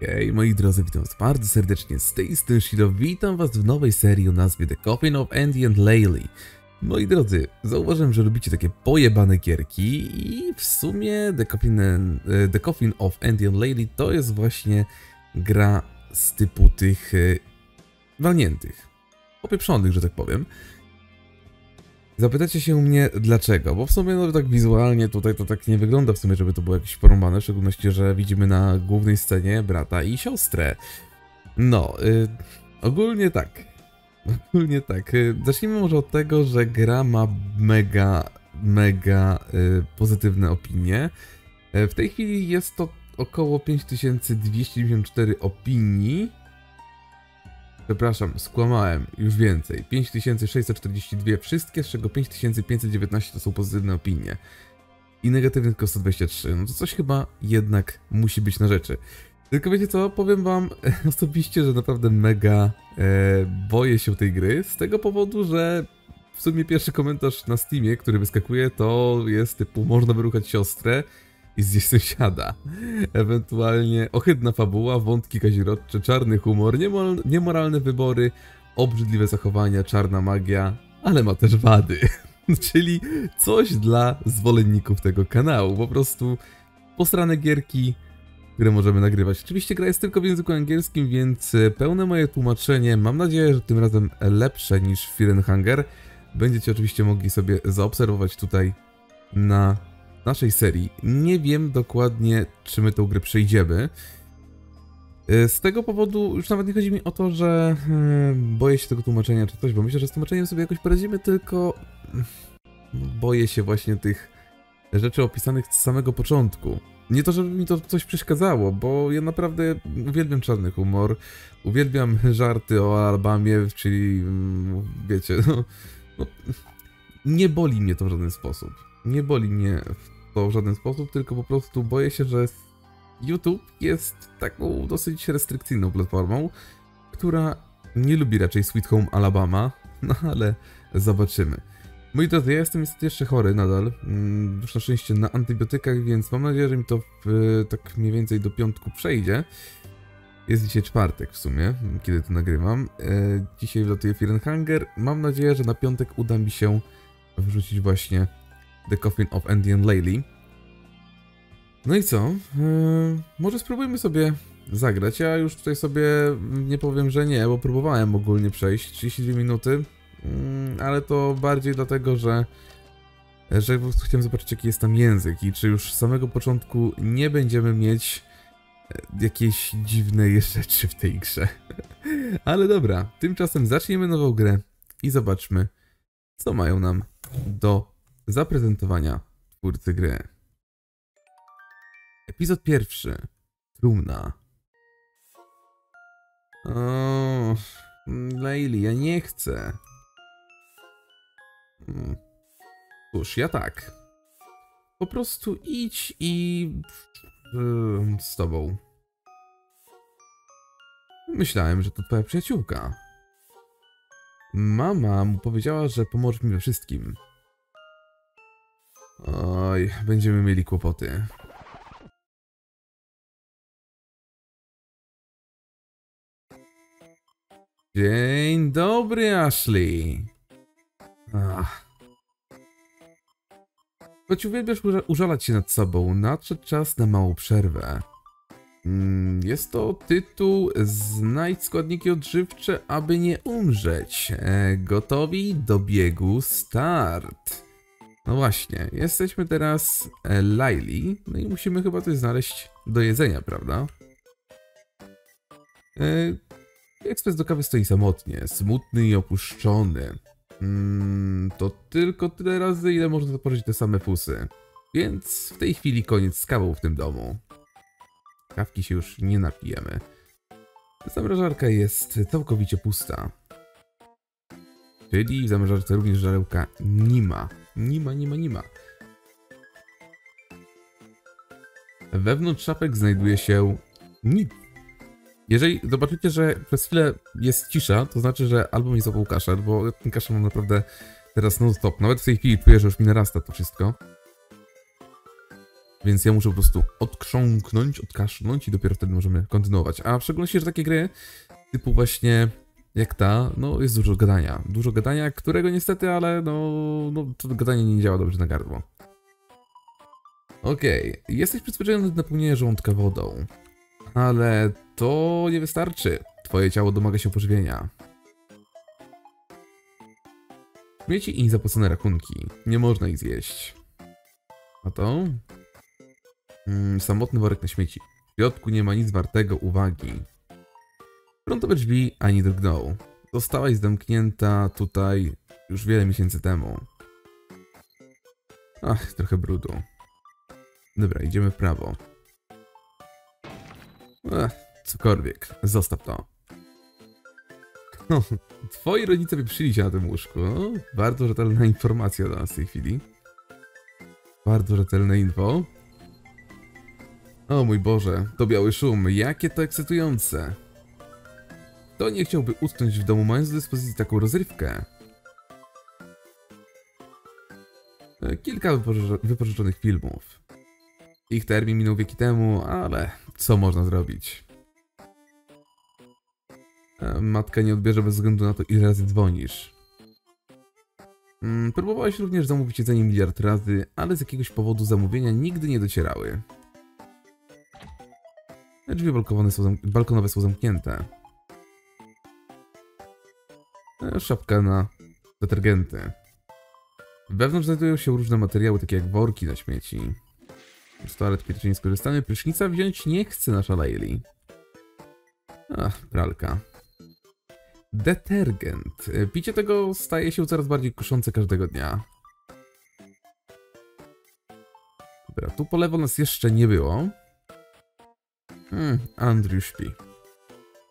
Hej moi drodzy, witam was bardzo serdecznie z tej strony. Witam was w nowej serii o nazwie The Coffin of Andy and Laylee. Moi drodzy, zauważyłem, że lubicie takie pojebane gierki i w sumie The Coffin, e, The Coffin of Andy and Laylee to jest właśnie gra z typu tych e, walniętych, popieprzonych, że tak powiem. Zapytacie się mnie dlaczego, bo w sumie no tak wizualnie tutaj to tak nie wygląda w sumie, żeby to było jakieś porąbane, w szczególności, że widzimy na głównej scenie brata i siostrę. No, y, ogólnie tak. Ogólnie tak. Y, zacznijmy może od tego, że gra ma mega, mega y, pozytywne opinie. Y, w tej chwili jest to około 5294 opinii, Przepraszam, skłamałem, już więcej. 5642 wszystkie, z czego 5519 to są pozytywne opinie. I negatywne tylko 123. No to coś chyba jednak musi być na rzeczy. Tylko wiecie co, powiem wam osobiście, że naprawdę mega e, boję się tej gry, z tego powodu, że w sumie pierwszy komentarz na Steamie, który wyskakuje, to jest typu można wyruchać siostrę i zjeść sąsiada. Ewentualnie ohydna fabuła, wątki kazirodcze, czarny humor, niemor niemoralne wybory, obrzydliwe zachowania, czarna magia, ale ma też wady. Czyli coś dla zwolenników tego kanału. Po prostu posrane gierki, które możemy nagrywać. Oczywiście gra jest tylko w języku angielskim, więc pełne moje tłumaczenie, mam nadzieję, że tym razem lepsze niż Fear Hunger. Będziecie oczywiście mogli sobie zaobserwować tutaj na naszej serii. Nie wiem dokładnie, czy my tę grę przejdziemy. Y, z tego powodu już nawet nie chodzi mi o to, że y, boję się tego tłumaczenia czy coś, bo myślę, że z tłumaczeniem sobie jakoś poradzimy, tylko mm, boję się właśnie tych rzeczy opisanych z samego początku. Nie to, żeby mi to coś przeszkadzało, bo ja naprawdę uwielbiam czarny humor, uwielbiam żarty o Alabamie, czyli wiecie, no, no, nie boli mnie to w żaden sposób. Nie boli mnie to w żaden sposób, tylko po prostu boję się, że YouTube jest taką dosyć restrykcyjną platformą, która nie lubi raczej Sweet Home Alabama, no ale zobaczymy. Moi drodzy, ja jestem niestety jeszcze chory nadal, mm, już na szczęście na antybiotykach, więc mam nadzieję, że mi to w, tak mniej więcej do piątku przejdzie. Jest dzisiaj czwartek w sumie, kiedy to nagrywam. E, dzisiaj wlatuje Fear Hunger. Mam nadzieję, że na piątek uda mi się wrzucić właśnie The Coffin of and Laylee. No i co? Eee, może spróbujmy sobie zagrać. Ja już tutaj sobie nie powiem, że nie, bo próbowałem ogólnie przejść 32 minuty, mm, ale to bardziej dlatego, że że po prostu chciałem zobaczyć jaki jest tam język i czy już z samego początku nie będziemy mieć e, jakiejś dziwnej rzeczy w tej grze. Ale dobra, tymczasem zaczniemy nową grę i zobaczmy, co mają nam do zaprezentowania twórcy gry. Epizod pierwszy. Trumna. O, ja nie chcę. Hmm. Cóż, ja tak. Po prostu idź i... z tobą. Myślałem, że to twoja przyjaciółka. Mama mu powiedziała, że pomoże mi we wszystkim. Oj, będziemy mieli kłopoty. Dzień dobry, Ashley. Ach. Choć uwielbiasz użalać się nad sobą, nadszedł czas na małą przerwę. Mm, jest to tytuł Znajdź składniki odżywcze, aby nie umrzeć. E, gotowi do biegu start. No właśnie, jesteśmy teraz e, Laili, no i musimy chyba coś znaleźć do jedzenia, prawda? E, ekspres do kawy stoi samotnie, smutny i opuszczony. Mm, to tylko tyle razy, ile można zaporzyć te same fusy. Więc w tej chwili koniec z kawą w tym domu. Kawki się już nie napijemy. Zamrażarka jest całkowicie pusta. Czyli w zamrażarce również żarełka nie ma. Nie ma, nie ma, nie ma. Wewnątrz szapek znajduje się nic. Jeżeli zobaczycie, że przez chwilę jest cisza, to znaczy, że albo mi złapał kaszel, bo ten kaszel mam naprawdę teraz non-stop. Nawet w tej chwili czuję, że już mi narasta to wszystko. Więc ja muszę po prostu odkrząknąć, odkasznąć i dopiero wtedy możemy kontynuować. A w szczególności, że takie gry typu właśnie jak ta, no jest dużo gadania. Dużo gadania, którego niestety, ale no, no to gadanie nie działa dobrze na gardło. Okej, okay. jesteś przyzwyczajony do napełnienia żołądka wodą. Ale to nie wystarczy. Twoje ciało domaga się pożywienia. Śmieci i niezapłacone rachunki. Nie można ich zjeść. A to? Mm, samotny worek na śmieci. W środku nie ma nic wartego uwagi. Frontowe drzwi ani drgnął. Zostałaś zamknięta tutaj już wiele miesięcy temu. Ach, trochę brudu. Dobra, idziemy w prawo. Ech, cokolwiek, zostaw to. No, twoi rodzice wyprzyli się na tym łóżku. Bardzo rzetelna informacja dla nas w tej chwili. Bardzo rzetelne info. O mój Boże, to biały szum, jakie to ekscytujące. Kto nie chciałby utknąć w domu, mając do dyspozycji taką rozrywkę? E, kilka wypożyczonych filmów. Ich termin minął wieki temu, ale co można zrobić? E, matka nie odbierze bez względu na to, ile razy dzwonisz. Mm, próbowałeś również zamówić jedzenie miliard razy, ale z jakiegoś powodu zamówienia nigdy nie docierały. Drzwi balkonowe są, balkonowe są zamknięte. E, szapka na detergenty. Wewnątrz znajdują się różne materiały, takie jak worki na śmieci. Z toalet pierwszy skorzystamy. Prysznica wziąć nie chce nasza Layli. Ach, pralka. Detergent. E, picie tego staje się coraz bardziej kuszące każdego dnia. Dobra, tu po lewo nas jeszcze nie było. Hmm, Andrew śpi.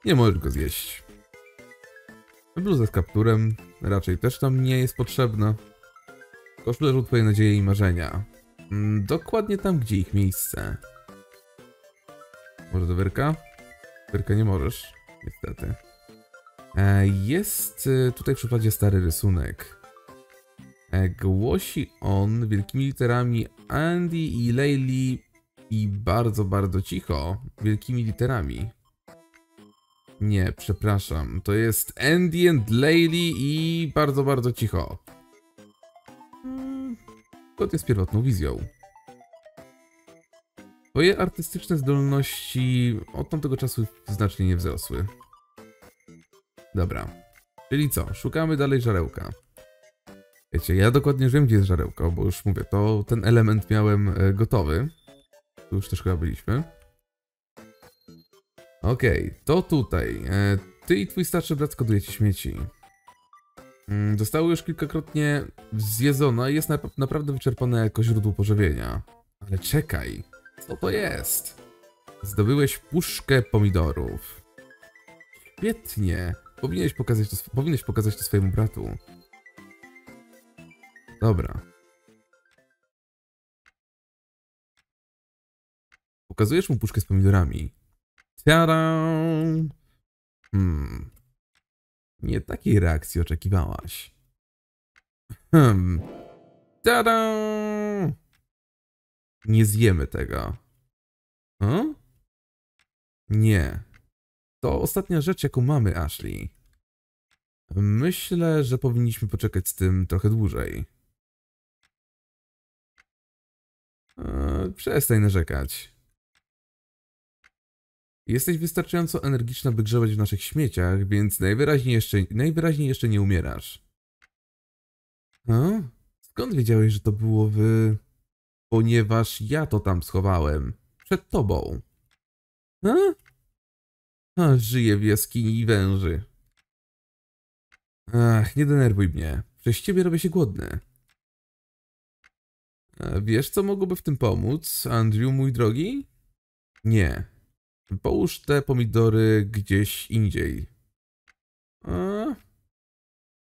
Nie możesz go zjeść. Bluza z kapturem raczej też tam nie jest potrzebna. Koszul leżą twoje nadzieje i marzenia. Mm, dokładnie tam, gdzie ich miejsce. Może do wyrka? Wyrka nie możesz, niestety. E, jest e, tutaj w przykładzie stary rysunek. E, głosi on wielkimi literami Andy i Layli i bardzo, bardzo cicho wielkimi literami. Nie, przepraszam. To jest Andy and Layli i bardzo, bardzo cicho. To jest pierwotną wizją. Twoje artystyczne zdolności od tamtego czasu znacznie nie wzrosły. Dobra. Czyli co? Szukamy dalej żarełka. Wiecie, ja dokładnie wiem, gdzie jest żarełko, bo już mówię, to ten element miałem e, gotowy. Tu już też chyba byliśmy. Okej, okay, to tutaj. E, ty i twój starszy brat skodujecie śmieci. Mm, zostało już kilkakrotnie zjedzone i jest na, naprawdę wyczerpane jako źródło pożywienia. Ale czekaj, co to jest? Zdobyłeś puszkę pomidorów. Świetnie. Powinieneś pokazać to, powinieneś pokazać to swojemu bratu. Dobra. Pokazujesz mu puszkę z pomidorami. Tada! Hmm. Nie takiej reakcji oczekiwałaś. Hmm. Tada! Nie zjemy tego. Hm? Nie. To ostatnia rzecz, jaką mamy, Ashley. Myślę, że powinniśmy poczekać z tym trochę dłużej. Eee, przestań narzekać. Jesteś wystarczająco energiczna, by grzebać w naszych śmieciach, więc najwyraźniej jeszcze, najwyraźniej jeszcze nie umierasz. A? Skąd wiedziałeś, że to było wy? Ponieważ ja to tam schowałem. Przed tobą. A? A, żyję w jaskini i węży. Ach, nie denerwuj mnie. Przez ciebie robię się głodny. A wiesz, co mogłoby w tym pomóc, Andrew, mój drogi? Nie. Połóż te pomidory gdzieś indziej. A?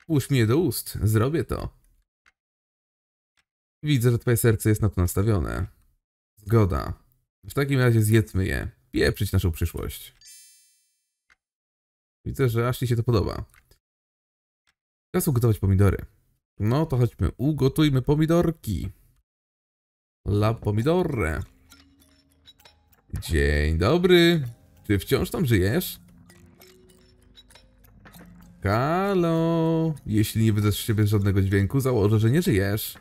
Puść mnie do ust. Zrobię to. Widzę, że twoje serce jest na to nastawione. Zgoda. W takim razie zjedzmy je. Pieprzyć naszą przyszłość. Widzę, że Ashley się to podoba. Czas ugotować pomidory. No to chodźmy, ugotujmy pomidorki. La pomidorre. Dzień dobry. Czy wciąż tam żyjesz? Halo. Jeśli nie wydasz z siebie żadnego dźwięku, założę, że nie żyjesz.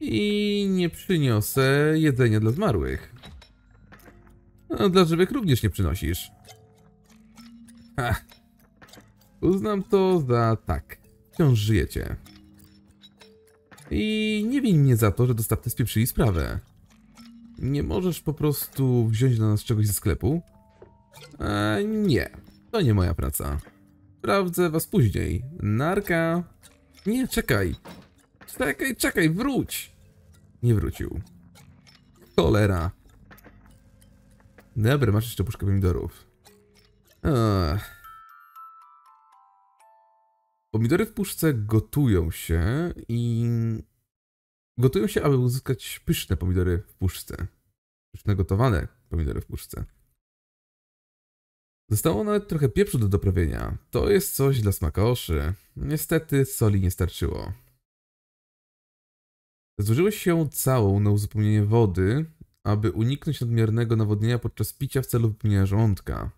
I nie przyniosę jedzenia dla zmarłych. A dla żywych również nie przynosisz. Ha. Uznam to za tak. Wciąż żyjecie. I nie win mnie za to, że dostawcy spieprzyli sprawę. Nie możesz po prostu wziąć dla nas czegoś ze sklepu? E, nie, to nie moja praca. Sprawdzę was później. Narka. Nie, czekaj. Czekaj, czekaj, wróć. Nie wrócił. Cholera. Dobra, masz jeszcze puszkę pomidorów. Pomidory w puszce gotują się i... Gotują się, aby uzyskać pyszne pomidory w puszce. Pyszne gotowane pomidory w puszce. Zostało nawet trochę pieprzu do doprawienia. To jest coś dla smakoszy. Niestety soli nie starczyło. Zużyłeś się całą na uzupełnienie wody, aby uniknąć nadmiernego nawodnienia podczas picia w celu wypełnienia żołądka.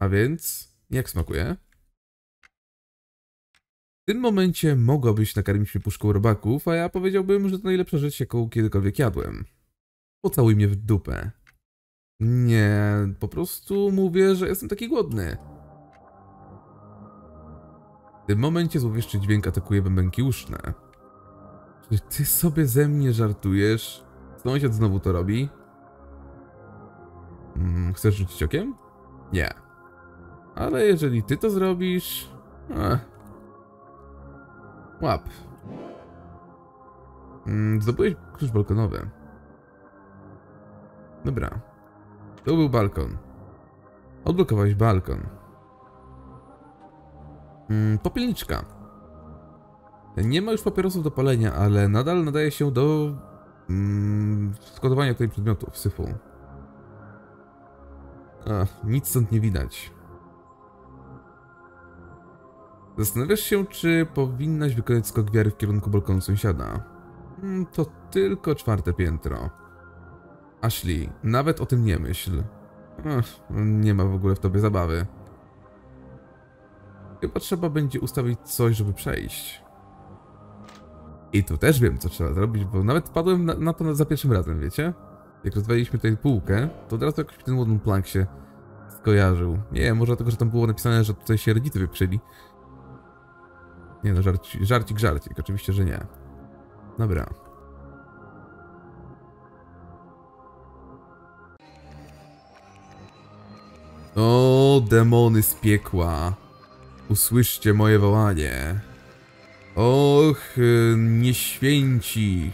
A więc, jak smakuje? W tym momencie mogłabyś nakarmić mnie puszką robaków, a ja powiedziałbym, że to najlepsza rzecz, jaką kiedykolwiek jadłem. Pocałuj mnie w dupę. Nie, po prostu mówię, że jestem taki głodny. W tym momencie złowieszczy dźwięk atakuje bębenki uszne. Czy ty sobie ze mnie żartujesz? Sąsiad znowu to robi? Mm, chcesz rzucić okiem? Nie. Ale jeżeli ty to zrobisz... Ech. Łap. Mm, zdobyłeś klucz balkonowy. Dobra. To był balkon. Odblokowałeś balkon. Mm, popielniczka. Nie ma już papierosów do palenia, ale nadal nadaje się do mm, składowania tutaj przedmiotów, syfu. Ach, nic stąd nie widać. Zastanawiasz się, czy powinnaś wykonać skok wiary w kierunku balkonu sąsiada. Mm, To tylko czwarte piętro. Ashley, nawet o tym nie myśl. Ech, nie ma w ogóle w tobie zabawy. Chyba trzeba będzie ustawić coś, żeby przejść. I tu też wiem, co trzeba zrobić, bo nawet wpadłem na, na to za pierwszym razem, wiecie? Jak rozwaliliśmy tutaj półkę, to od razu jakoś ten wooden plank się skojarzył. Nie może dlatego, że tam było napisane, że tutaj się rodzice wyprzyli. Nie no, żarci, żarcik, żarcik. Oczywiście, że nie. Dobra. O, demony z piekła. Usłyszcie moje wołanie. Och, nieświęci.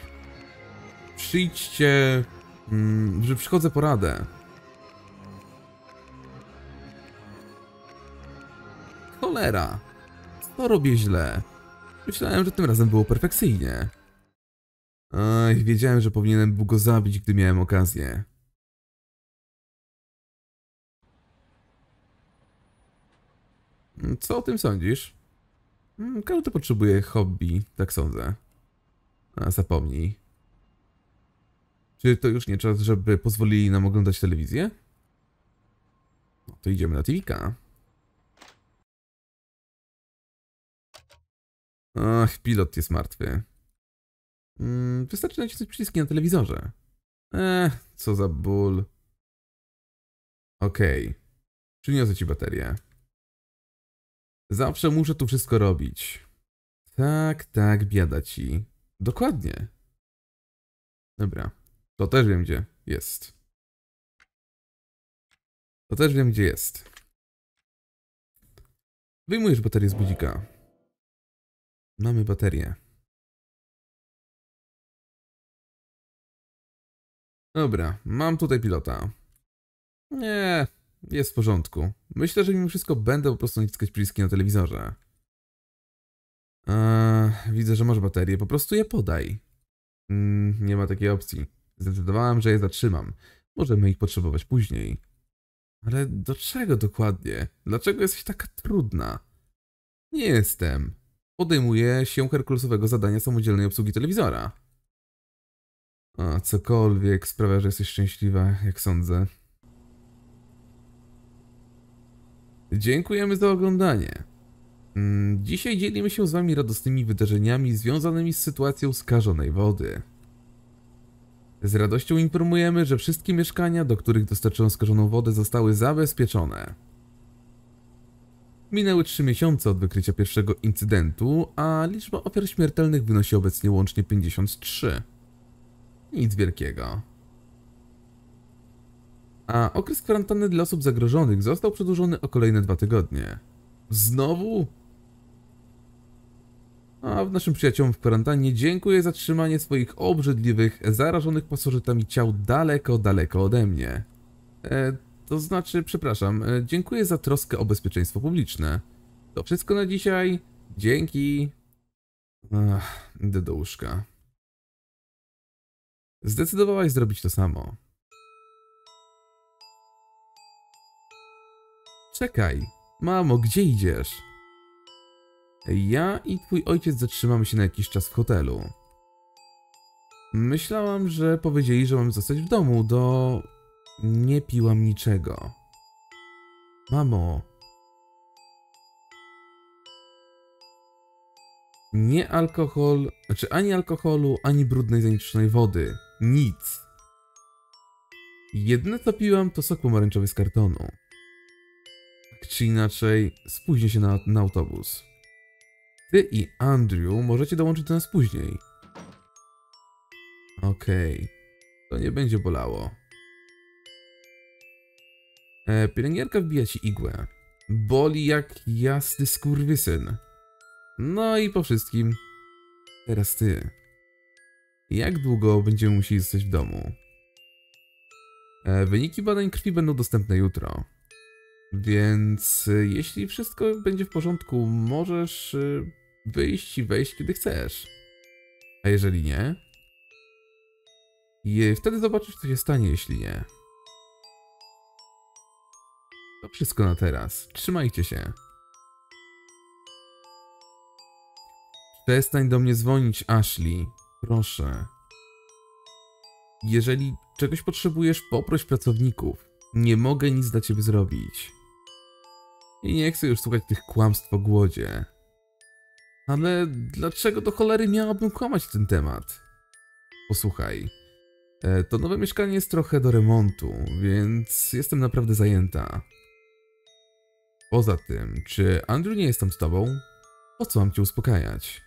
Przyjdźcie, mm, że przychodzę po radę. Cholera. Co robię źle? Myślałem, że tym razem było perfekcyjnie. Ach, wiedziałem, że powinienem był go zabić, gdy miałem okazję. Co o tym sądzisz? Mm, Każdy potrzebuje hobby, tak sądzę. A zapomnij. Czy to już nie czas, żeby pozwolili nam oglądać telewizję? No to idziemy na TVK. Ach, pilot jest martwy. Mm, wystarczy nacisnąć przyciski na telewizorze. Ech, co za ból. Okej. Przyniosę ci baterię. Zawsze muszę tu wszystko robić. Tak, tak, biada ci. Dokładnie. Dobra. To też wiem, gdzie jest. To też wiem, gdzie jest. Wyjmujesz baterię z budzika. Mamy baterię. Dobra, mam tutaj pilota. Nie, jest w porządku. Myślę, że mimo wszystko będę po prostu naciskać przyciski na telewizorze. Eee, widzę, że masz baterię, po prostu je podaj. Mm, nie ma takiej opcji. Zdecydowałem, że je zatrzymam. Możemy ich potrzebować później. Ale do czego dokładnie? Dlaczego jesteś taka trudna? Nie jestem. Podejmuję się herkulesowego zadania samodzielnej obsługi telewizora. A cokolwiek sprawia, że jesteś szczęśliwa, jak sądzę. Dziękujemy za oglądanie. Mm, Dzisiaj dzielimy się z Wami radosnymi wydarzeniami związanymi z sytuacją skażonej wody. Z radością informujemy, że wszystkie mieszkania, do których dostarczono skażoną wodę, zostały zabezpieczone. Minęły 3 miesiące od wykrycia pierwszego incydentu, a liczba ofiar śmiertelnych wynosi obecnie łącznie 53. Nic wielkiego. A okres kwarantanny dla osób zagrożonych został przedłużony o kolejne dwa tygodnie. Znowu? A w naszym przyjaciołom w kwarantannie dziękuję za trzymanie swoich obrzydliwych, zarażonych pasożytami ciał daleko, daleko ode mnie. E, to znaczy, przepraszam, e, dziękuję za troskę o bezpieczeństwo publiczne. To wszystko na dzisiaj. Dzięki. Ach, idę do łóżka. Zdecydowałaś zrobić to samo. Czekaj, mamo, gdzie idziesz? Ja i twój ojciec zatrzymamy się na jakiś czas w hotelu. Myślałam, że powiedzieli, że mam zostać w domu, do... Nie piłam niczego. Mamo. Nie alkohol, znaczy ani alkoholu, ani brudnej zanieczyszczonej wody. Nic. Jedyne co piłam to sok pomarańczowy z kartonu. Czy inaczej, spóźnię się na, na autobus. Ty i Andrew możecie dołączyć do nas później. Okej. To nie będzie bolało. E, pielęgniarka wbija ci igłę. Boli jak jasny skurwysyn. No i po wszystkim. Teraz ty. Jak długo będziemy musieli zostać w domu? E, wyniki badań krwi będą dostępne jutro. Więc e, jeśli wszystko będzie w porządku, możesz e, wyjść i wejść kiedy chcesz. A jeżeli nie? I wtedy zobaczysz, co się stanie, jeśli nie. To wszystko na teraz. Trzymajcie się. Przestań do mnie dzwonić, Ashley. Proszę. Jeżeli czegoś potrzebujesz, poproś pracowników. Nie mogę nic dla ciebie zrobić. I nie chcę już słuchać tych kłamstw o głodzie. Ale dlaczego do cholery miałabym kłamać w ten temat? Posłuchaj. e, To nowe mieszkanie jest trochę do remontu, więc jestem naprawdę zajęta. Poza tym, czy Andrew nie jest tam z tobą? Po co mam cię uspokajać?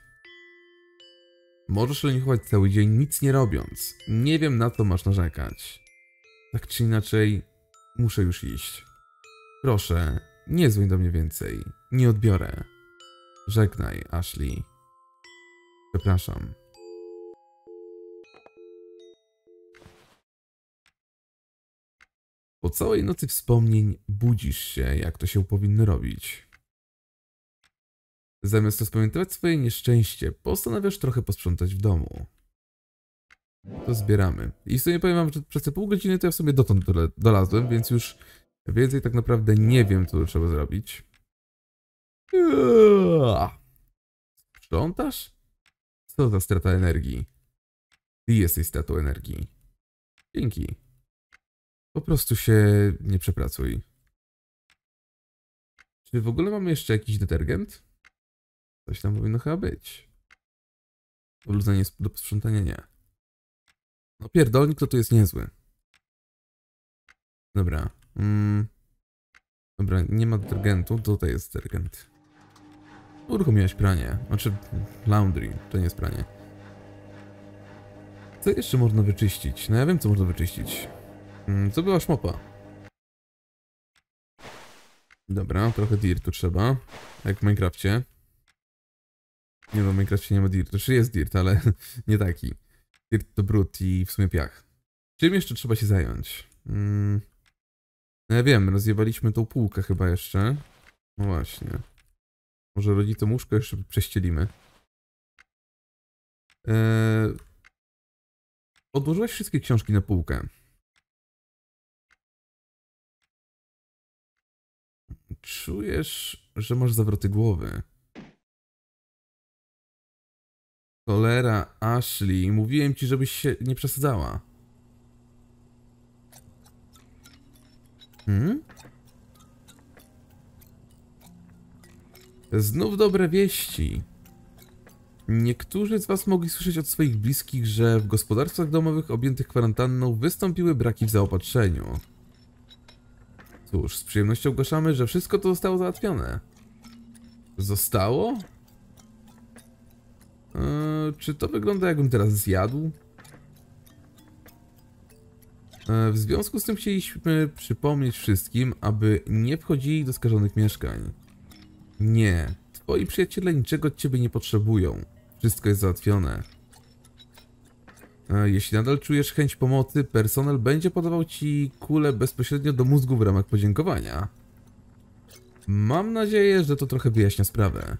Możesz leniuchować cały dzień, nic nie robiąc. Nie wiem, na co masz narzekać. Tak czy inaczej, muszę już iść. Proszę, nie dzwoń do mnie więcej. Nie odbiorę. Żegnaj, Ashley. Przepraszam. Po całej nocy wspomnień budzisz się, jak to się powinno robić. Zamiast rozpamiętywać swoje nieszczęście, postanawiasz trochę posprzątać w domu. To zbieramy. I w sumie powiem wam, że przez te pół godziny to ja w sobie dotąd dolazłem, więc już więcej tak naprawdę nie wiem, co trzeba zrobić. Sprzątasz? Co za strata energii? Ty jesteś stratą energii. Dzięki. Po prostu się nie przepracuj. Czy w ogóle mamy jeszcze jakiś detergent? Coś tam powinno chyba być. Bluza nie jest do posprzątania nie. No pierdolnik to tu jest niezły. Dobra. Mm. Dobra, nie ma detergentu, tutaj jest detergent. Uruchomiłaś pranie. Znaczy, laundry, to nie jest pranie. Co jeszcze można wyczyścić? No ja wiem, co można wyczyścić. Mm, Co była szmopa? Dobra, trochę dirtu trzeba. Jak w Minecrafcie. Nie no, w Minecrafcie nie ma dirtu. Czy jest dirt, ale nie taki. Dirt to brud i w sumie piach. Czym jeszcze trzeba się zająć? Mm. No ja wiem, rozjebaliśmy tą półkę chyba jeszcze. No właśnie. Może rodzicom łóżko jeszcze prześcielimy. Eee... Odłożyłeś wszystkie książki na półkę. Czujesz, że masz zawroty głowy. Cholera, Ashley, mówiłem ci, żebyś się nie przesadzała. Hmm? Znów dobre wieści. Niektórzy z Was mogli słyszeć od swoich bliskich, że w gospodarstwach domowych objętych kwarantanną wystąpiły braki w zaopatrzeniu. Cóż, z przyjemnością ogłaszamy, że wszystko to zostało załatwione. Zostało? Eee, czy to wygląda jakbym teraz zjadł? Eee, w związku z tym chcieliśmy przypomnieć wszystkim, aby nie wchodzili do skażonych mieszkań. Nie, twoi przyjaciele niczego od ciebie nie potrzebują. Wszystko jest załatwione. E, Jeśli nadal czujesz chęć pomocy, personel będzie podawał ci kulę bezpośrednio do mózgu w ramach podziękowania. Mam nadzieję, że to trochę wyjaśnia sprawę.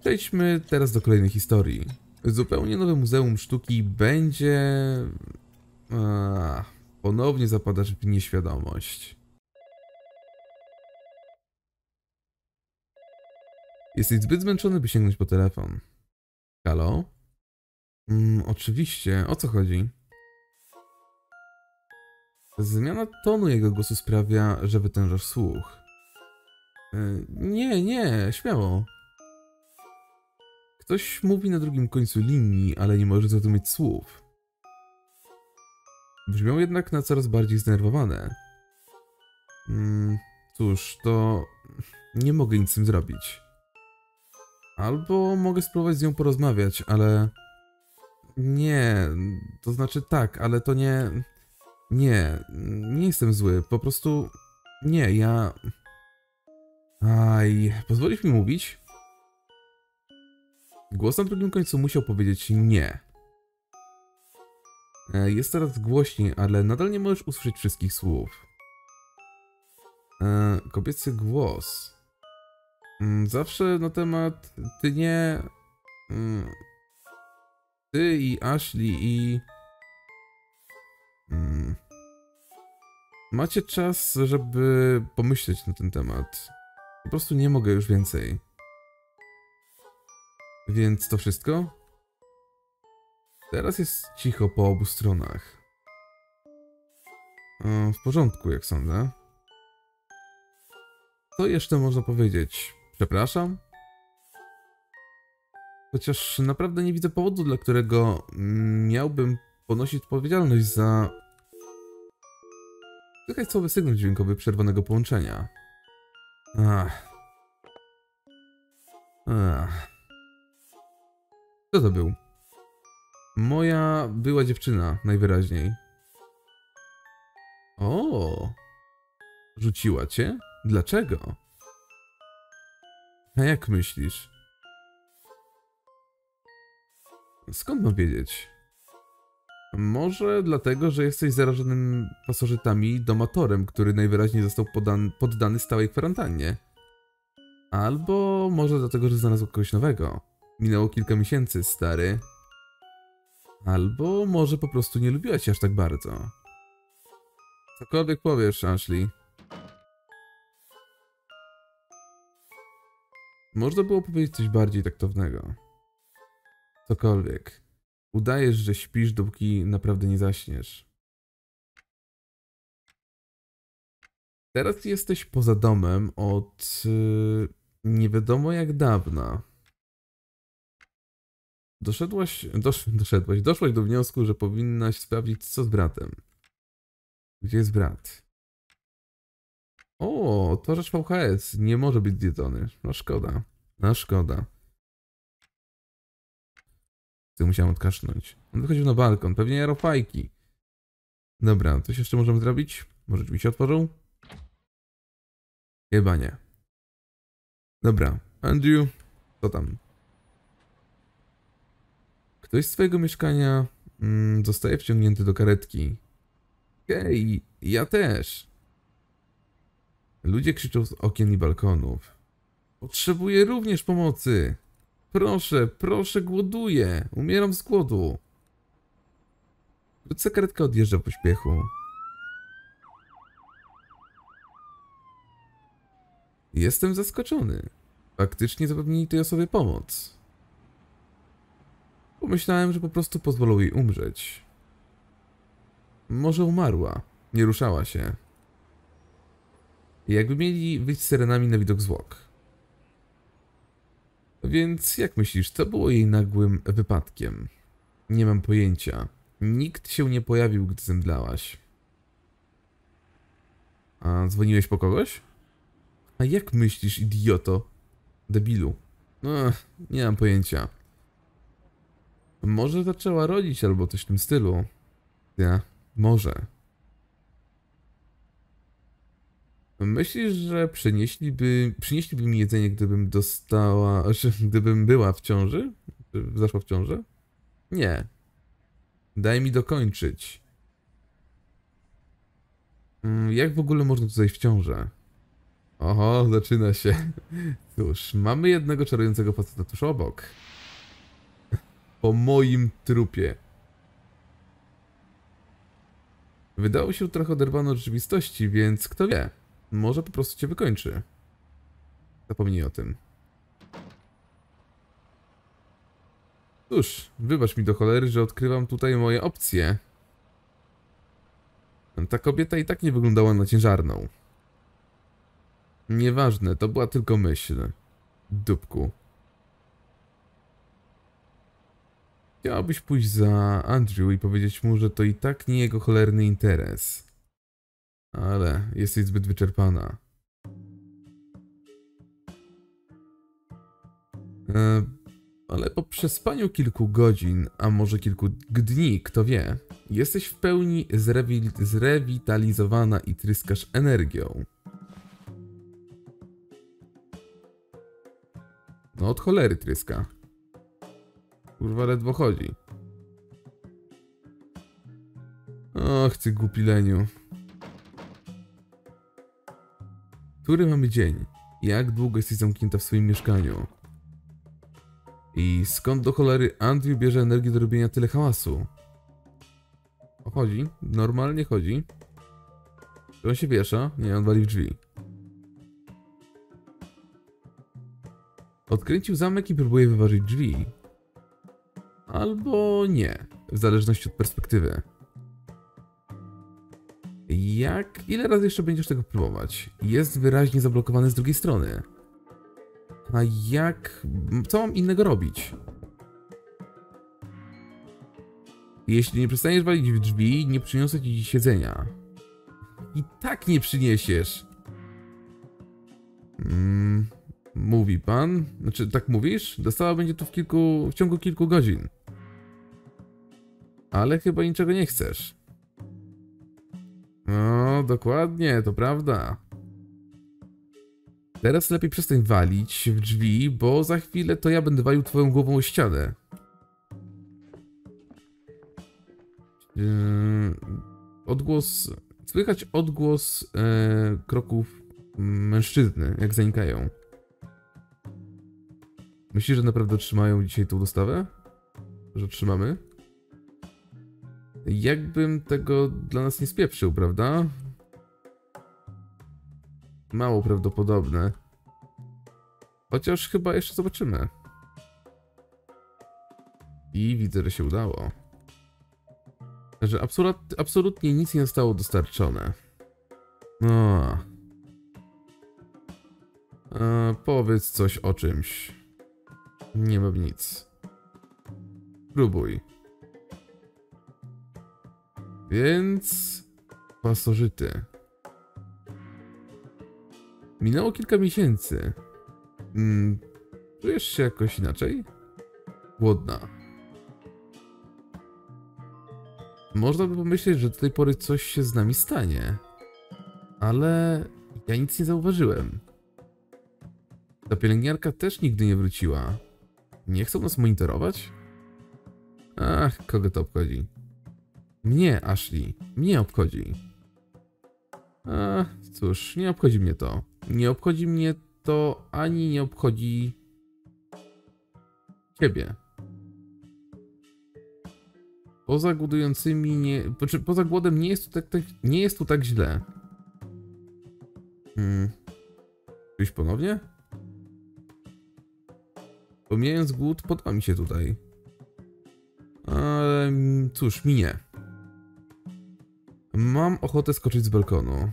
Przejdźmy teraz do kolejnej historii. Zupełnie nowe Muzeum Sztuki będzie... A, ponownie zapadasz w nieświadomość. Jesteś zbyt zmęczony, by sięgnąć po telefon. Halo? Mm, oczywiście. O co chodzi? Zmiana tonu jego głosu sprawia, że wytężasz słuch. Y, Nie, nie, śmiało. Ktoś mówi na drugim końcu linii, ale nie może zrozumieć słów. Brzmią jednak na coraz bardziej zdenerwowane. Mm, cóż, to nie mogę nic z tym zrobić. Albo mogę spróbować z nią porozmawiać, ale. Nie, to znaczy tak, ale to nie. Nie, nie jestem zły. Po prostu. Nie, ja. Aj, pozwolisz mi mówić? Głos na drugim końcu musiał powiedzieć nie. E, Jest teraz głośniej, ale nadal nie możesz usłyszeć wszystkich słów. E, Kobiecy głos. Mm, Zawsze na temat ty nie. mm, Ty i Ashley i. mm, Macie czas, żeby pomyśleć na ten temat. Po prostu nie mogę już więcej. Więc to wszystko? Teraz jest cicho po obu stronach. E, W porządku, jak sądzę. Co jeszcze można powiedzieć? Przepraszam? Chociaż naprawdę nie widzę powodu, dla którego miałbym ponosić odpowiedzialność za. Słychać słowy sygnał dźwiękowy przerwanego połączenia. Ach. Ach. Kto to był? Moja była dziewczyna, najwyraźniej. O! Rzuciła cię? Dlaczego? A jak myślisz? Skąd mam wiedzieć? Może dlatego, że jesteś zarażonym pasożytami domatorem, który najwyraźniej został podan- poddany stałej kwarantannie. Albo może dlatego, że znalazł kogoś nowego. Minęło kilka miesięcy, stary. Albo może po prostu nie lubiła cię aż tak bardzo. Cokolwiek powiesz, Ashley. Można było powiedzieć coś bardziej taktownego. Cokolwiek. Udajesz, że śpisz, dopóki naprawdę nie zaśniesz. Teraz jesteś poza domem od yy, nie wiadomo jak dawna. Doszedłaś, dosz, doszedłaś, doszłaś do wniosku, że powinnaś sprawdzić co z bratem. Gdzie jest brat? O, odtwarzacz VHS. Nie może być zjedzony. No szkoda. No szkoda. Ty musiałem odkasznąć. On wychodził na balkon, pewnie jarał fajki. Dobra, coś jeszcze możemy zrobić? Może drzwi się otworzą? Chyba nie. Dobra, Andrew, co tam? Ktoś z twojego mieszkania mm, zostaje wciągnięty do karetki. Hej, ja też. Ludzie krzyczą z okien i balkonów. Potrzebuję również pomocy. Proszę, proszę, głoduję. Umieram z głodu. Wkrótce karetka odjeżdża w pośpiechu. Jestem zaskoczony. Faktycznie zapewnili tej osobie pomoc. Pomyślałem, że po prostu pozwolą jej umrzeć. Może umarła. Nie ruszała się. Jakby mieli wyjść serenami na widok zwłok. Więc jak myślisz, co było jej nagłym wypadkiem? Nie mam pojęcia. Nikt się nie pojawił, gdy zemdlałaś. A dzwoniłeś po kogoś? A jak myślisz, idioto? Debilu. No, nie mam pojęcia. Może zaczęła rodzić albo coś w tym stylu. Ja, może. Myślisz, że przynieśliby, przynieśliby mi jedzenie, gdybym dostała, gdybym była w ciąży? Zaszła w ciążę? Nie. Daj mi dokończyć. Mm, Jak w ogóle można tu zajść w ciążę? Oho, zaczyna się. Cóż, mamy jednego czarującego faceta tuż obok. Po moim trupie. Wydało się trochę oderwane od rzeczywistości, więc kto wie, może po prostu cię wykończy. Zapomnij o tym. Cóż, wybacz mi do cholery, że odkrywam tutaj moje opcje. Ta kobieta i tak nie wyglądała na ciężarną. Nieważne, to była tylko myśl. Dupku. Chciałabyś pójść za Andrew i powiedzieć mu, że to i tak nie jego cholerny interes. Ale jesteś zbyt wyczerpana. E, ale po przespaniu kilku godzin, a może kilku dni, kto wie, jesteś w pełni zrewi zrewitalizowana i tryskasz energią. No od cholery tryska. Kurwa ledwo chodzi. Och, ty głupi leniu. Który mamy dzień? Jak długo jesteś zamknięta w swoim mieszkaniu? I skąd do cholery Andrew bierze energię do robienia tyle hałasu? O, chodzi? Normalnie chodzi. Czy on się wiesza? Nie, on wali w drzwi. Odkręcił zamek i próbuje wyważyć drzwi. Albo nie, w zależności od perspektywy. Jak? Ile razy jeszcze będziesz tego próbować? Jest wyraźnie zablokowany z drugiej strony. A jak... Co mam innego robić? Jeśli nie przestaniesz walić w drzwi, nie przyniosę ci siedzenia. I tak nie przyniesiesz. Mm, mówi pan? Znaczy, tak mówisz? Dostała będzie tu w kilku... w ciągu kilku godzin. Ale chyba niczego nie chcesz. No, dokładnie, to prawda. Teraz lepiej przestań walić w drzwi, bo za chwilę to ja będę walił twoją głową o ścianę. Yy, odgłos... Słychać odgłos e, kroków mężczyzny, jak zanikają. Myślisz, że naprawdę trzymają dzisiaj tą dostawę? Że trzymamy? Jakbym tego dla nas nie spieprzył, prawda? Mało prawdopodobne. Chociaż chyba jeszcze zobaczymy. I widzę, że się udało. Że absolut, absolutnie nic nie zostało dostarczone. No. E, powiedz coś o czymś. Nie mam nic. Próbuj. Więc... Pasożyty. Minęło kilka miesięcy. Mm, czujesz się jakoś inaczej? Głodna. Można by pomyśleć, że do tej pory coś się z nami stanie. Ale ja nic nie zauważyłem. Ta pielęgniarka też nigdy nie wróciła. Nie chcą nas monitorować? Ach, kogo to obchodzi? Mnie, Ashley. Mnie obchodzi. A, cóż, nie obchodzi mnie to. Nie obchodzi mnie to ani nie obchodzi ciebie. Poza głodującymi nie... Znaczy, poza głodem nie jest tu tak, tak, nie jest tu tak źle. Hmm. Pójść ponownie? Pomijając głód, podoba mi się tutaj. Ale cóż, minie. Mam ochotę skoczyć z balkonu.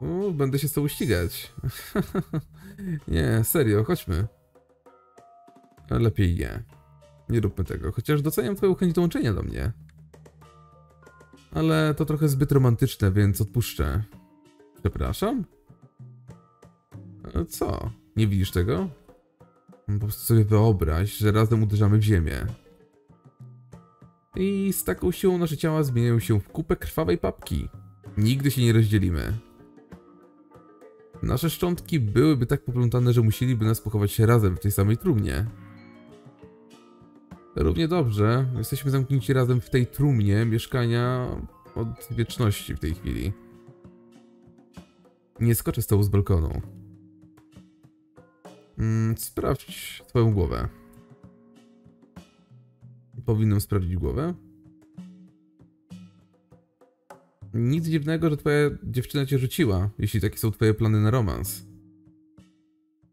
O, będę się z tobą ścigać. nie, serio, chodźmy. Lepiej nie. Nie róbmy tego, chociaż doceniam twoją chęć dołączenia do mnie. Ale to trochę zbyt romantyczne, więc odpuszczę. Przepraszam? E, Co? Nie widzisz tego? Po prostu sobie wyobraź, że razem uderzamy w ziemię. I z taką siłą nasze ciała zmieniają się w kupę krwawej papki. Nigdy się nie rozdzielimy. Nasze szczątki byłyby tak poplątane, że musieliby nas pochować się razem w tej samej trumnie. Równie dobrze, jesteśmy zamknięci razem w tej trumnie mieszkania od wieczności w tej chwili. Nie skoczę z tobą z balkonu. Mm, sprawdź twoją głowę. Powinienem sprawdzić głowę. Nic dziwnego, że twoja dziewczyna cię rzuciła, jeśli takie są twoje plany na romans.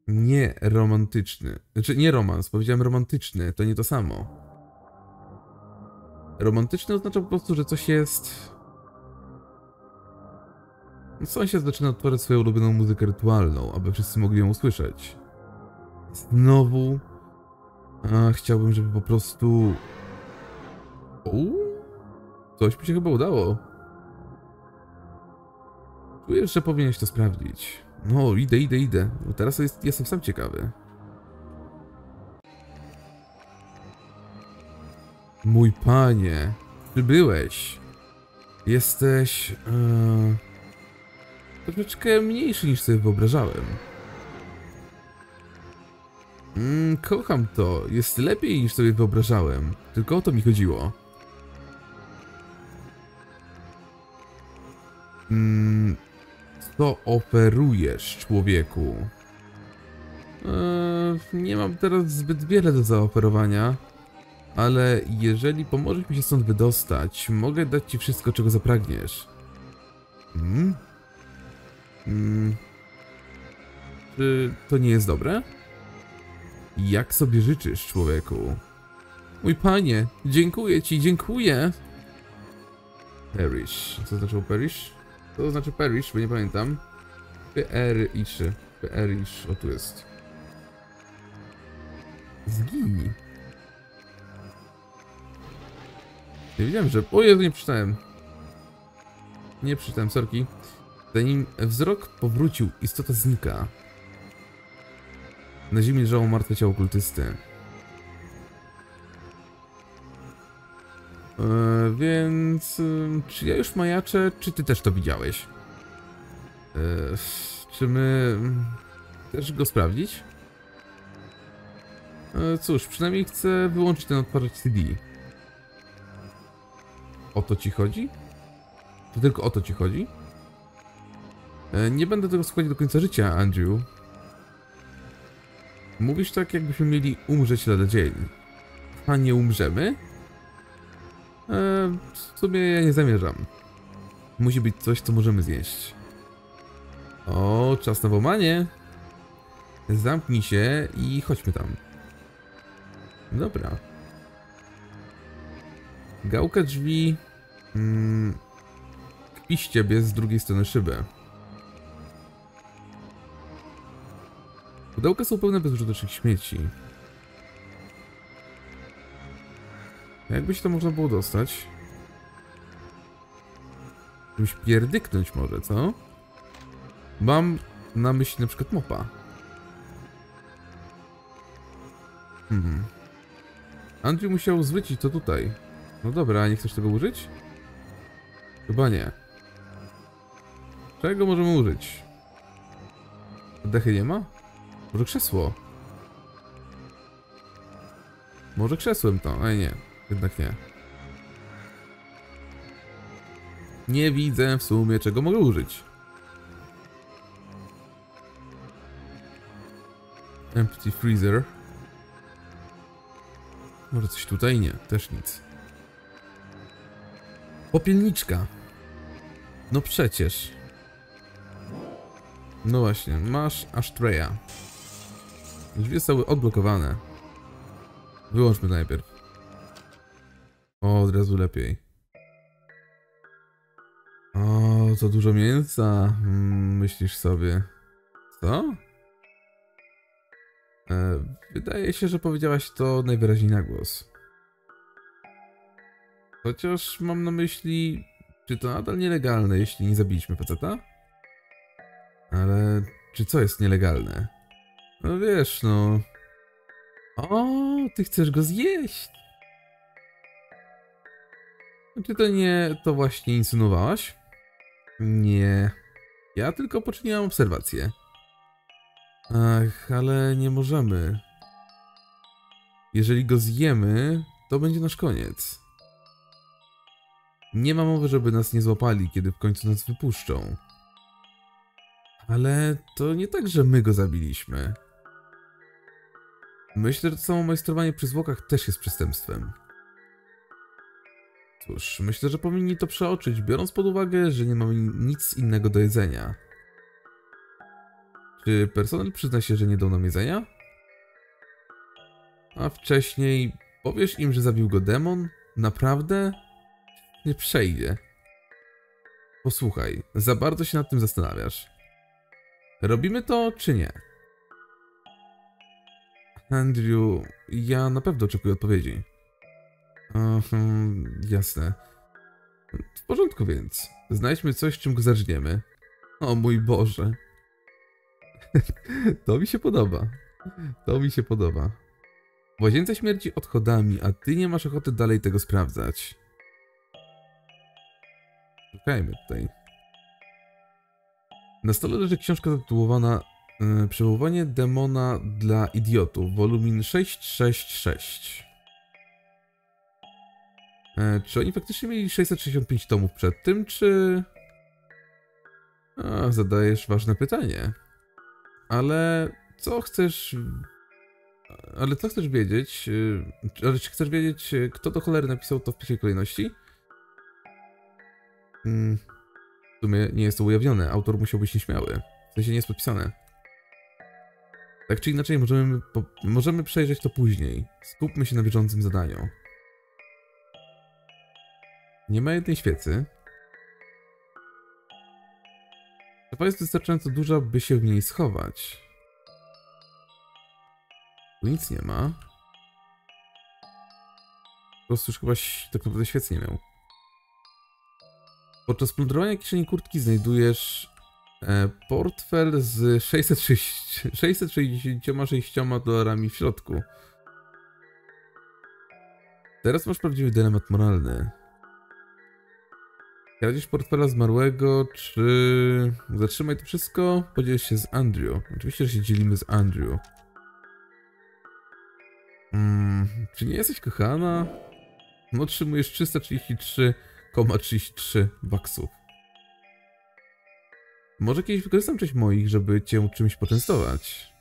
Nie romantyczny. Znaczy, nie romans, powiedziałem romantyczny, to nie to samo. Romantyczny oznacza po prostu, że coś jest... Sąsiad zaczyna odtwarzać swoją ulubioną muzykę rytualną, aby wszyscy mogli ją usłyszeć. Znowu... A, chciałbym, żeby po prostu... Uuu, coś mi się chyba udało. Czuję, że powinieneś to sprawdzić. No, idę, idę, idę. Teraz jest, jestem sam ciekawy. Mój panie, przybyłeś. Jesteś... Yy, troszeczkę mniejszy niż sobie wyobrażałem. Mm, kocham to. Jest lepiej niż sobie wyobrażałem. Tylko o to mi chodziło. Co oferujesz, człowieku? Eee, nie mam teraz zbyt wiele do zaoferowania, ale jeżeli pomożesz mi się stąd wydostać, mogę dać ci wszystko, czego zapragniesz. Hmm? Hmm. Czy to nie jest dobre? Jak sobie życzysz, człowieku? Mój panie, dziękuję ci, dziękuję! Perish. Co znaczyło perish? To znaczy perish, bo nie pamiętam. Perish. Perish. O, tu jest. Zginij. Nie wiedziałem, że... O Jezu, nie przeczytałem. Nie przeczytałem, sorki. Zanim wzrok powrócił, istota znika. Na ziemi leżało martwe ciało kultysty. Eee, więc... Czy ja już majaczę, czy ty też to widziałeś? Eee, czy my... Chcesz go sprawdzić? Eee, cóż, przynajmniej chcę wyłączyć ten odtwarzacz CD. O to ci chodzi? To tylko o to ci chodzi? Nie będę tego słuchać do końca życia, Andrew. Mówisz tak, jakbyśmy mieli umrzeć lada dzień. A nie umrzemy? Eee, w sumie ja nie zamierzam. Musi być coś, co możemy zjeść. O, czas na łamanie. Zamknij się i chodźmy tam. Dobra. Gałka drzwi... Mm, kpi z ciebie z drugiej strony szyby. Pudełka są pełne bezużytecznych śmieci. Jakby się to można było dostać? Czymś pierdyknąć może, co? Mam na myśli na przykład mopa. Hmm. Andrew musiał zwrócić to tutaj. No dobra, nie chcesz tego użyć? Chyba nie. Czego możemy użyć? Dechy nie ma? Może krzesło? Może krzesłem to, ale nie. Jednak nie. Nie widzę w sumie czego mogę użyć. Empty freezer. Może coś tutaj? Nie, też nic. Popielniczka. No przecież. No właśnie, masz ashtreya. Drzwi zostały odblokowane. Wyłączmy najpierw. O, od razu lepiej. O, to dużo mięsa, mm, myślisz sobie. Co? E, wydaje się, że powiedziałaś to najwyraźniej na głos. Chociaż mam na myśli, czy to nadal nielegalne, jeśli nie zabiliśmy faceta? Ale czy co jest nielegalne? No wiesz, no... O, ty chcesz go zjeść! Czy to nie to właśnie insynuowałaś? Nie. Ja tylko poczyniłam obserwację. Ach, ale nie możemy. Jeżeli go zjemy, to będzie nasz koniec. Nie ma mowy, żeby nas nie złapali, kiedy w końcu nas wypuszczą. Ale to nie tak, że my go zabiliśmy. Myślę, że to samo majstrowanie przy zwłokach też jest przestępstwem. Cóż, myślę, że powinni to przeoczyć, biorąc pod uwagę, że nie mamy nic innego do jedzenia. Czy personel przyzna się, że nie dał nam jedzenia? A wcześniej powiesz im, że zabił go demon? Naprawdę? Nie przejdzie. Posłuchaj, za bardzo się nad tym zastanawiasz. Robimy to, czy nie? Andrew, ja na pewno oczekuję odpowiedzi. Mhm, jasne. W porządku więc. Znajdźmy coś, czym go zaczniemy. O mój Boże. to mi się podoba. To mi się podoba. W łazience śmierci odchodami, a ty nie masz ochoty dalej tego sprawdzać. Szukajmy tutaj. Na stole leży książka zatytułowana yy, Przywoływanie demona dla idiotów, wolumin 666. E, czy oni faktycznie mieli 665 tomów przed tym, czy... A, zadajesz ważne pytanie. Ale co chcesz... Ale co chcesz wiedzieć? E, ale czy chcesz wiedzieć, kto do cholery napisał to w pierwszej kolejności? Hmm. W sumie nie jest to ujawnione. Autor musiał być nieśmiały. W sensie nie jest podpisane. Tak czy inaczej, możemy, możemy przejrzeć to później. Skupmy się na bieżącym zadaniu. Nie ma jednej świecy. Strefa jest wystarczająco duża, by się w niej schować. Tu nic nie ma. Po prostu już chyba tak naprawdę świecy nie miał. Podczas plądrowania kieszeni kurtki znajdujesz e, portfel z 606, 666 dolarami w środku. Teraz masz prawdziwy dylemat moralny. Kradzież portfela zmarłego, czy zatrzymaj to wszystko? Podziel się z Andrew. Oczywiście, że się dzielimy z Andrew. Hmm, czy nie jesteś kochana? No, otrzymujesz 333,33 baksów. Może kiedyś wykorzystam część moich, żeby cię czymś poczęstować.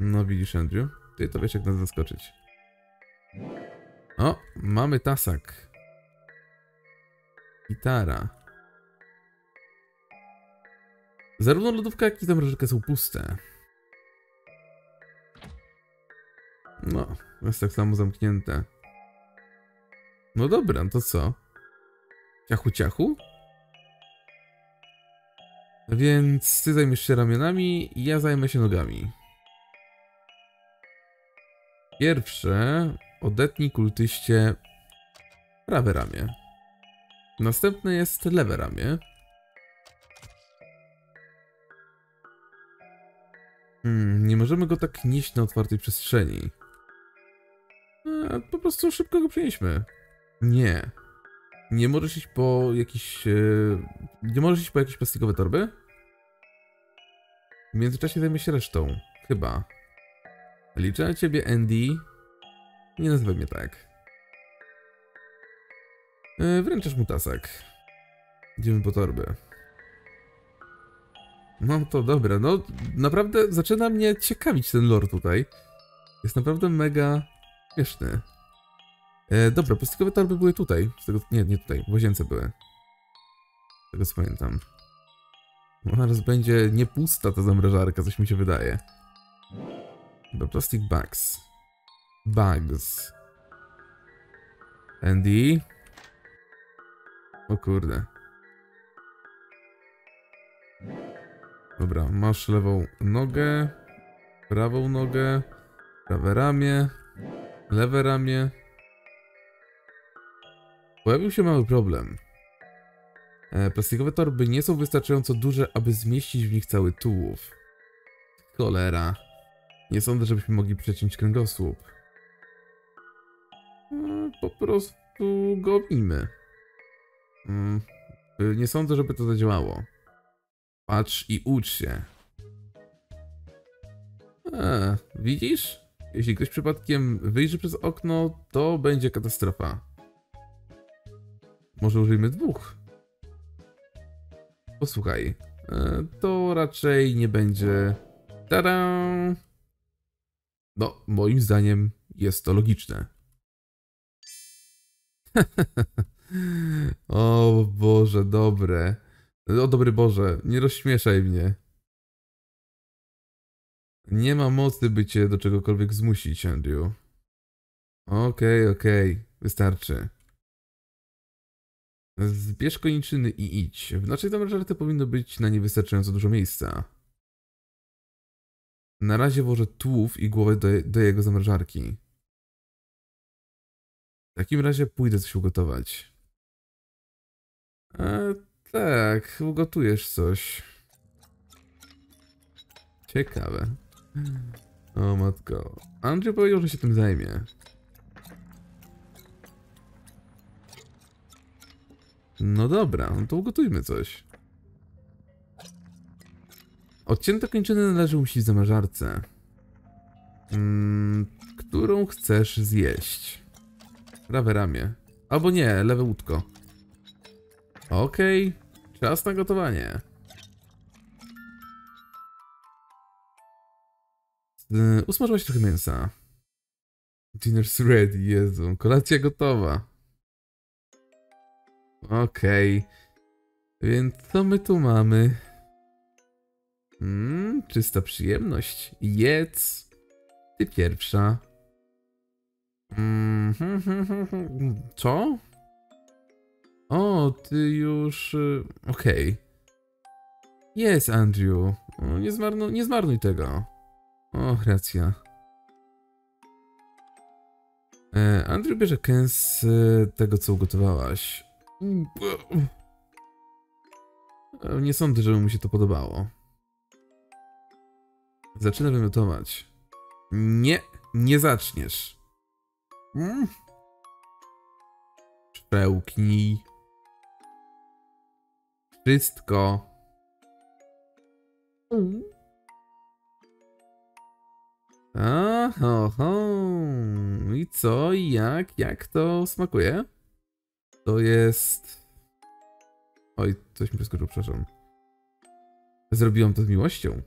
No widzisz, Andrew? Ty to wiesz, jak nas zaskoczyć. O, mamy tasak. Gitara. Zarówno lodówka, jak i zamrażarka są puste. No, jest tak samo zamknięte. No dobra, to co? Ciachu, ciachu? Więc ty zajmiesz się ramionami, ja zajmę się nogami. Pierwsze, odetnij kultyście prawe ramię. Następne jest lewe ramię. Hmm, nie możemy go tak nieść na otwartej przestrzeni. E, po prostu szybko go przenieśmy. Nie. Nie możesz iść po jakieś... E, nie możesz iść po jakieś plastikowe torby? W międzyczasie zajmę się resztą. Chyba. Liczę na ciebie, Andy. Nie nazywaj mnie tak. E, wręczasz mu tasak. Idziemy po torbę. No to dobra, no naprawdę zaczyna mnie ciekawić ten lore tutaj. Jest naprawdę mega śmieszny. E, dobra, plastikowe torby były tutaj. Z tego, nie, nie tutaj, w łazience były. Z tego co pamiętam. Zaraz będzie nie pusta ta zamrażarka, coś mi się wydaje. Dobra, plastic bags. Bags. Andy? O kurde. Dobra, masz lewą nogę, prawą nogę, prawe ramię, lewe ramię. Pojawił się mały problem. E, plastikowe torby nie są wystarczająco duże, aby zmieścić w nich cały tułów. Cholera. Nie sądzę, żebyśmy mogli przeciąć kręgosłup. E, po prostu go. Mm, y, nie sądzę, żeby to zadziałało. Patrz i ucz się. E, widzisz? Jeśli ktoś przypadkiem wyjrzy przez okno, to będzie katastrofa. Może użyjmy dwóch? Posłuchaj, e, to raczej nie będzie. Tada! No, moim zdaniem jest to logiczne. o Boże, dobre. O dobry Boże, nie rozśmieszaj mnie. Nie ma mocy, by cię do czegokolwiek zmusić, Andrew. Okej, okay, okej, okay. wystarczy. Zbierz koniczyny i idź. W naszej zamrażarce powinno być na nie wystarczająco dużo miejsca. Na razie włożę tułów i głowę do, do jego zamrażarki. W takim razie pójdę coś ugotować. E, tak, ugotujesz coś. Ciekawe. O matko. Andrzej powiedział, że się tym zajmie. No dobra, no to ugotujmy coś. Odcięte kończyny należy umieścić w zamrażarce. Mm, którą chcesz zjeść? Prawe ramię. Albo nie, lewe łódko. Okej, okay. czas na gotowanie. Yy, usmażyłaś trochę mięsa. Dinner's ready, Jezu. Kolacja gotowa. Okej. Okay. Więc co my tu mamy? Hmm, czysta przyjemność. Jedz. Ty pierwsza. Mm, hmm, hmm, hmm, co? O, ty już... Y, okej. Okay. Jest, Andrew. Nie, nie zmarnuj tego. O, racja. E, Andrew bierze kęs e, tego, co ugotowałaś. E, nie sądzę, żeby mu się to podobało. Zaczyna wymiotować. Nie, nie zaczniesz. Mm. Wszystko. Mm. Aha, I co? I jak? Jak to smakuje? To jest... Oj, coś mi przeskoczyło, przepraszam. Zrobiłam to z miłością.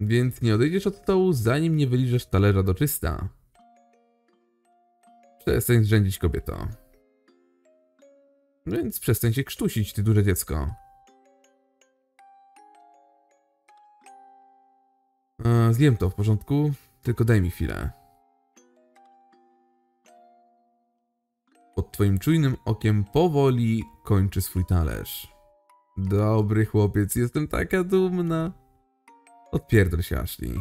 Więc nie odejdziesz od stołu, zanim nie wyliżesz talerza do czysta. Przestań zrzędzić kobieto. Więc przestań się krztusić, ty duże dziecko. zjem to w porządku, tylko daj mi chwilę. Pod twoim czujnym okiem powoli kończy swój talerz. Dobry chłopiec, jestem taka dumna. Odpierdol się, Ashley.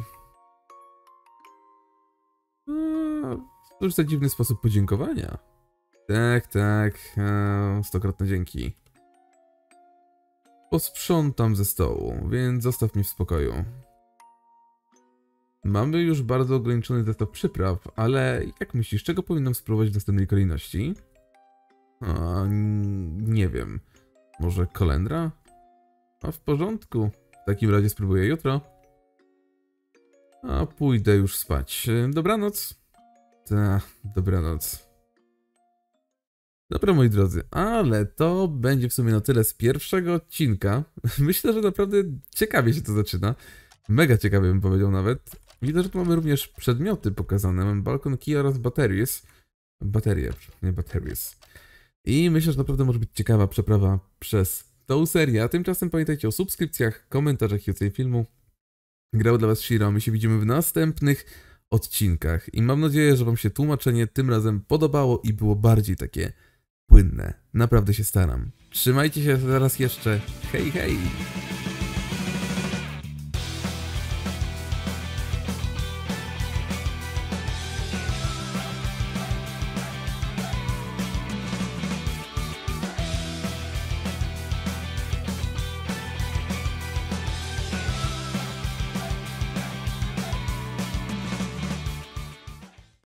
Cóż za dziwny sposób podziękowania. Tak, tak. stokrotne dzięki. Posprzątam ze stołu, więc zostaw mnie w spokoju. Mamy już bardzo ograniczony zestaw przypraw, ale jak myślisz, czego powinnam spróbować w następnej kolejności? A, nie wiem. Może kolendra? A w porządku. W takim razie spróbuję jutro. A pójdę już spać. Dobranoc. Ta, dobranoc. Dobra, moi drodzy, ale to będzie w sumie na tyle z pierwszego odcinka. Myślę, że naprawdę ciekawie się to zaczyna. Mega ciekawie bym powiedział nawet. Widzę, że tu mamy również przedmioty pokazane. Mam balkon key oraz bateries. Baterie, nie bateries. I myślę, że naprawdę może być ciekawa przeprawa przez tą serię. A tymczasem pamiętajcie o subskrypcjach, komentarzach i filmu. Grał dla Was Shiro. My się widzimy w następnych odcinkach. I mam nadzieję, że Wam się tłumaczenie tym razem podobało i było bardziej takie płynne. Naprawdę się staram. Trzymajcie się zaraz jeszcze. Hej, hej!